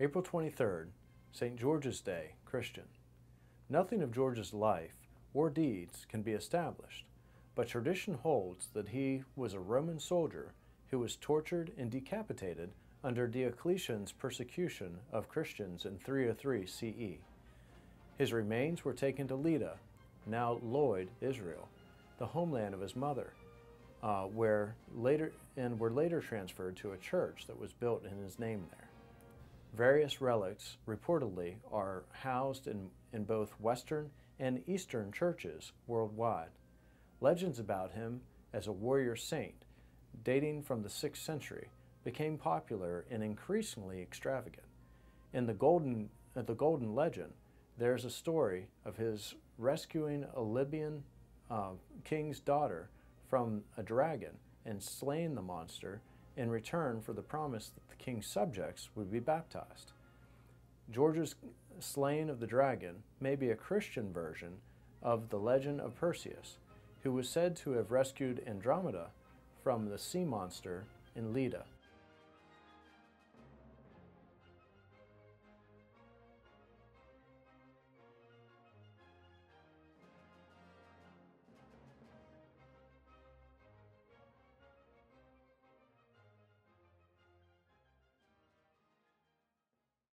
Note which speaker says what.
Speaker 1: April 23rd, St. George's Day, Christian. Nothing of George's life or deeds can be established, but tradition holds that he was a Roman soldier who was tortured and decapitated under Diocletian's persecution of Christians in 303 CE. His remains were taken to Lydda, now Lod, Israel, the homeland of his mother, uh, where later and were later transferred to a church that was built in his name there. Various relics, reportedly, are housed in, in both Western and Eastern churches worldwide. Legends about him as a warrior saint, dating from the 6th century, became popular and increasingly extravagant. In the Golden, uh, the Golden Legend, there's a story of his rescuing a Libyan uh, king's daughter from a dragon and slaying the monster in return for the promise that the king's subjects would be baptized. George's slaying of the dragon may be a Christian version of the legend of Perseus, who was said to have rescued Andromeda from the sea monster in Lydda.